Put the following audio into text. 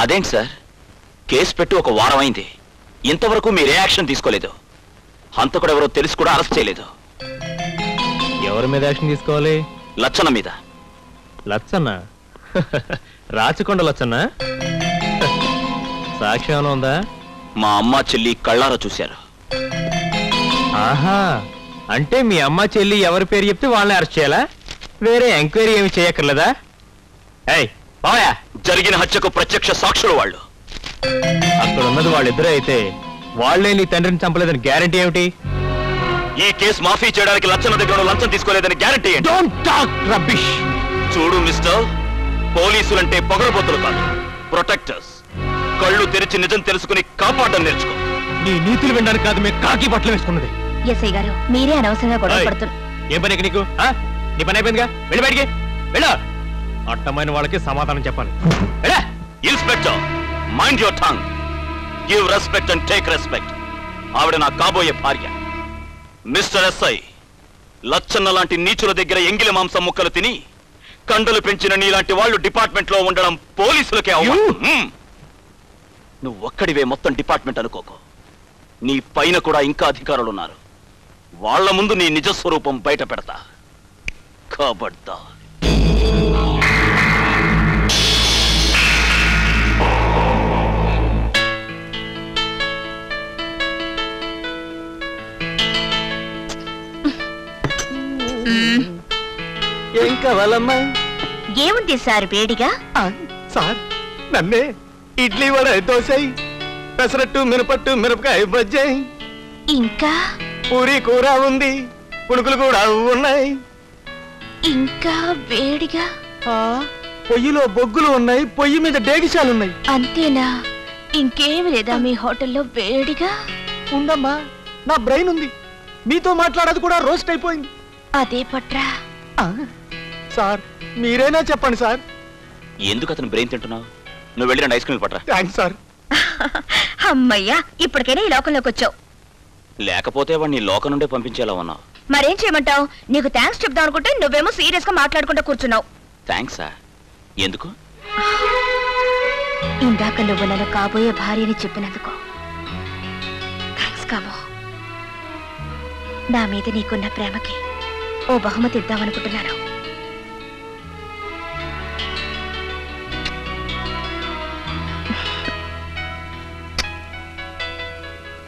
అదేంటి sir? Case పెట్టి ఒక వారం అయింది ఇంతవరకు మీరు యాక్షన్ తీసుకోలేదు. హంతకుడు ఎవరో తెలిసి కూడా అరెస్ట్ చేయలేదు. ఎవరి మీద యాక్షన్ తీసుకోవాలి? లచ్చన మీద. లచ్చన్న? రాచకొండ లచ్చన్న? సాక్ష్యం ఏమైనా ఉందా? మా అమ్మ చెల్లి కళ్ళారా చూశారు. ఆహా! అంటే మీ అమ్మ చెల్లి ఎవరి పేరు చెప్తే వాళ్ళని అరెస్ట్ చేయాలా? వేరే ఎంక్వైరీ ఏమి చేయక్కర్లేదా? ఏయ్ బావయా జరిగిన హత్యకు ప్రత్యక్ష సాక్షులు వాళ్ళు. అక్కడ ఉన్నది వాళ్ళిద్దరే అయితే వాళ్ళే నీ తండ్రిని చంపలేదని గ్యారంటీ ఏమిటి? ఈ కేసు మాఫీ చేయడానికి లచ్చన దగ్గర లంచం తీసుకోలేదని గ్యారంటీ ఏంటి? డోంట్ టాక్ రబ్బిష్ చూడు మిస్టర్ పోలీసులంటే పొగరబోతులు కాదు. ప్రొటెక్టర్స్ కళ్ళు తెరిచి నిజం తెలుసుకుని కాపాడడం నేర్చుకో. నీ నీతులు వినడానికి కాదు మేము కాకి బట్టలు వేసుకున్నది. ఎస్ఐ గారు మీరే అనవసరంగా గొడవ పడుతున్నారు ఏం పని నీకు? ఆ? నీ పని అయిపోయిందిగా? వెళ్ళి బయటికి. వెళ్ళా? అట్టమైన వాళ్ళకి సమాధానం చెప్పాలి. Inspector mind your tongue give respect and take respect ఆవిడ నా కాబోయే భార్య. మిస్టర్ ఎస్ఐ లచ్చన్న లాంటి నీచుల దగ్గర ఎంగిలి మాంసం ముక్కలు తిని కండలు పెంచిన నీలాంటి వాళ్ళు డిపార్ట్మెంట్లో ఉండడం పోలీసులకే. నువ్వు ఒక్కడివే మొత్తం డిపార్ట్మెంట్ అనుకోకు. నీ పైన కూడా ఇంకా అధికారులు ఉన్నారు వాళ్ళ ముందు నీ నిజ స్వరూపం బయట పెడతా. కాబడ్డా ఏం కావాలమ్మా? ఏముంది సార్ వేడిగా? సార్ నన్నే ఇడ్లీ వడ దోశ పెసరట్టు మినపట్టు మిరపకాయ బజ్జాయి ఇంకా? పూరి కూర ఉంది పుణుకులు కూడా ఉన్నాయి. ఇంకా వేడిగా? పొయ్యిలో బొగ్గులు ఉన్నాయి పొయ్యి మీద డేగిశాలు ఉన్నాయి. అంతేనా? ఇంకేమి లేదా మీ హోటల్లో వేడిగా? ఉండమ్మా నా బ్రెయిన్ ఉంది. మీతో మాట్లాడదు కూడా రోస్ట్ అయిపోయింది. అదే పట్రా. సార్ మీరైనా చెప్పండి సార్? ఎందుకు అతను బ్రెయిన్ తింటున్నావు? నువ్వు వెళ్ళి రెండు ఐస్ క్రీమ్ పట్టరా. Thanks sir. అమ్మయ్యా ఇప్పటికైనా ఈ లోకంలోకి వచ్చావు. లేకపోతే వాడిని లోక నుండే పంపించేలా ఉన్నావు. మరేం చేయమంటావు? నీకు థ్యాంక్స్ చెప్దాం అనుకుంటే నువ్వేమో సీరియస్గా మాట్లాడుకుంటూ కూర్చున్నావు. థ్యాంక్సా ఎందుకు? ఇందాక నువ్వు నన్ను కాబోయే భార్యని చెప్పినందుకు. థ్యాంక్స్ కామో నా మీద నీకున్న ప్రేమకి ఓ బహుమతి ఇద్దామనుకుంటున్నాను.